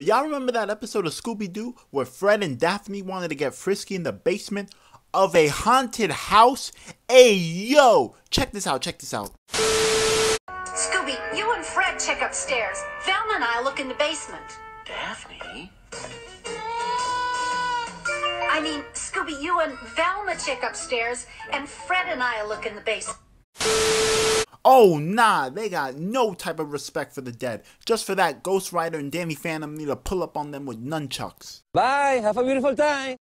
Y'all remember that episode of Scooby Doo where Fred and Daphne wanted to get frisky in the basement of a haunted house? Hey, yo! Check this out, check this out. Scooby, you and Fred check upstairs. Velma and I look in the basement. Daphne? I mean, Scooby, you and Velma check upstairs, and Fred and I look in the basement. Oh, nah, they got no type of respect for the dead. Just for that, Ghost Rider and Danny Phantom need to pull up on them with nunchucks. Bye. Have a beautiful time.